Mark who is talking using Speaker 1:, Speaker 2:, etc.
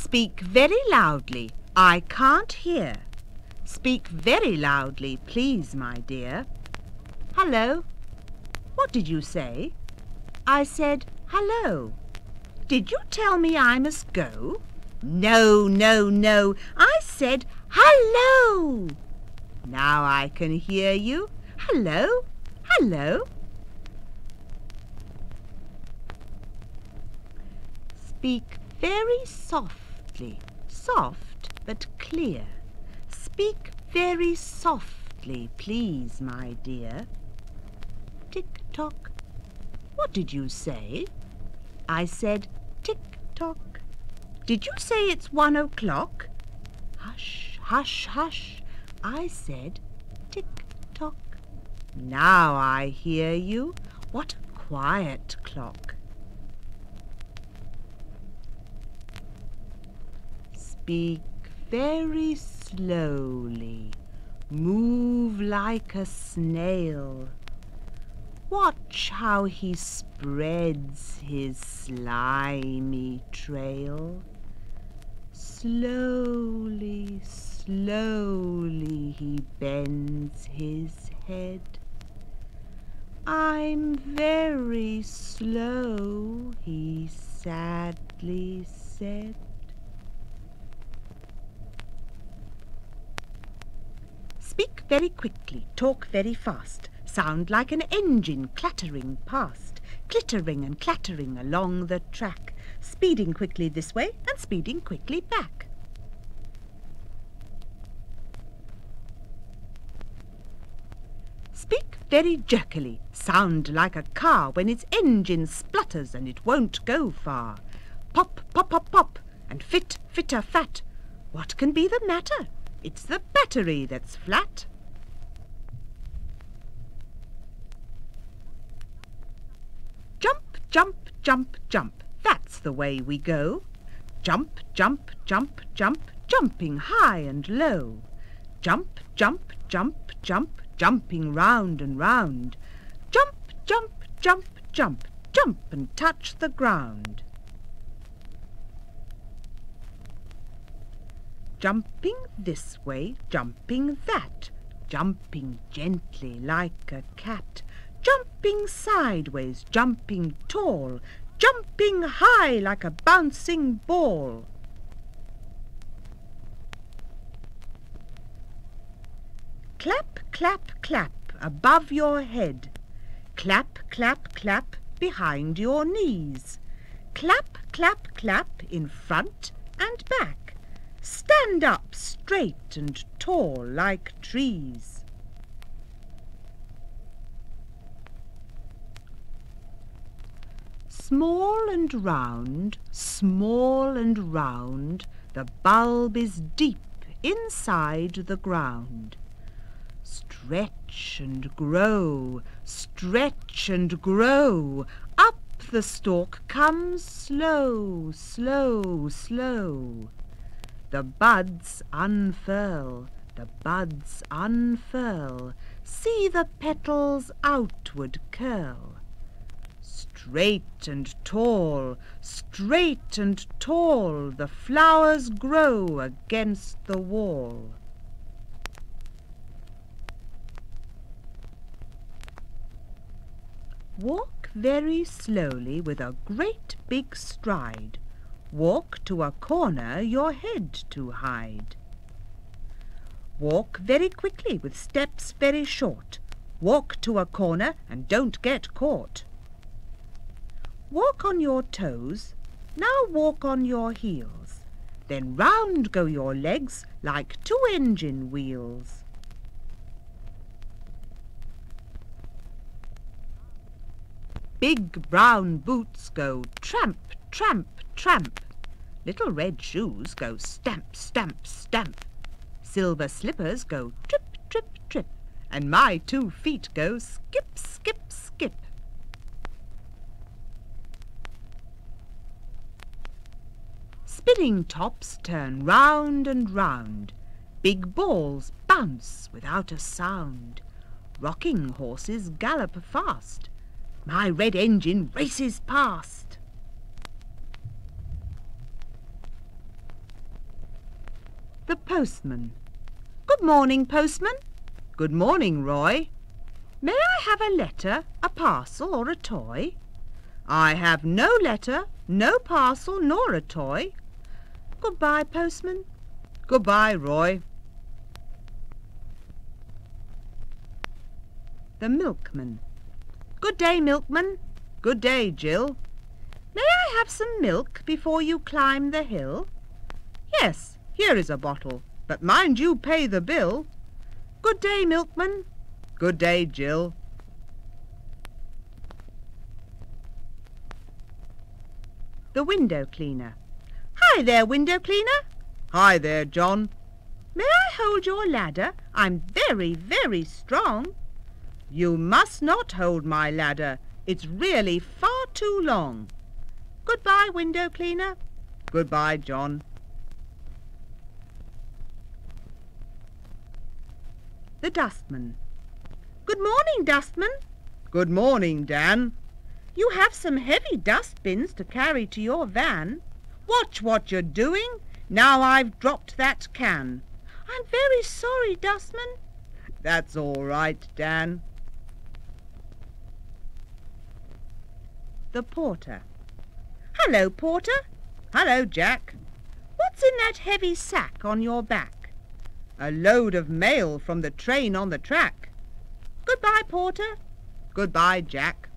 Speaker 1: Speak very loudly. I can't hear. Speak very loudly, please, my dear. Hello. What did you say? I said, hello. Did you tell me I must go? No, no, no. I said, hello. Now I can hear you. Hello, hello. Speak very softly, soft but clear. Speak very softly, please, my dear. Tick-tock. What did you say? I said tick-tock. Did you say it's one o'clock? Hush, hush, hush. I said tick-tock. Now I hear you. What a quiet clock. Speak very slowly. Move like a snail. Watch how he spreads his slimy trail. Slowly, slowly he bends his head. I'm very slow, he sadly said. Speak very quickly, talk very fast, sound like an engine clattering past, clittering and clattering along the track, speeding quickly this way and speeding quickly back. Speak very jerkily, sound like a car when its engine splutters and it won't go far. Pop, pop, pop, pop, and fit, fitter, fat. What can be the matter? It's the battery that's flat. Jump, jump, jump, jump. That's the way we go. Jump, jump, jump, jump, jumping high and low. Jump, jump, jump, jump, jumping round and round. Jump, jump, jump, jump, jump and touch the ground. Jumping this way, jumping that, jumping gently like a cat, jumping sideways, jumping tall, jumping high like a bouncing ball. Clap, clap, clap above your head. Clap, clap, clap behind your knees. Clap, clap, clap in front and back. Stand up straight and tall like trees. Small and round, small and round, the bulb is deep inside the ground. Stretch and grow, stretch and grow, up the stalk comes slow, slow, slow. The buds unfurl, the buds unfurl, See the petals outward curl. Straight and tall, straight and tall, The flowers grow against the wall. Walk very slowly with a great big stride. Walk to a corner your head to hide. Walk very quickly with steps very short. Walk to a corner and don't get caught. Walk on your toes, now walk on your heels. Then round go your legs like two engine wheels. Big brown boots go tramp, tramp, tramp. Little red shoes go stamp, stamp, stamp. Silver slippers go trip, trip, trip. And my two feet go skip, skip, skip. Spinning tops turn round and round. Big balls bounce without a sound. Rocking horses gallop fast. My red engine races past. The postman. Good morning, postman. Good morning, Roy. May I have a letter, a parcel or a toy? I have no letter, no parcel nor a toy. Goodbye, postman. Goodbye, Roy. The milkman. Good day, milkman. Good day, Jill. May I have some milk before you climb the hill? Yes, here is a bottle, but mind you pay the bill. Good day, milkman. Good day, Jill. The window cleaner. Hi there, window cleaner. Hi there, John. May I hold your ladder? I'm very, very strong. You must not hold my ladder. It's really far too long. Goodbye, window cleaner. Goodbye, John. The dustman. Good morning, dustman. Good morning, Dan. You have some heavy dustbins to carry to your van. Watch what you're doing. Now I've dropped that can. I'm very sorry, dustman. That's all right, Dan. The porter. Hello, porter. Hello, Jack. What's in that heavy sack on your back? A load of mail from the train on the track. Goodbye, porter. Goodbye, Jack.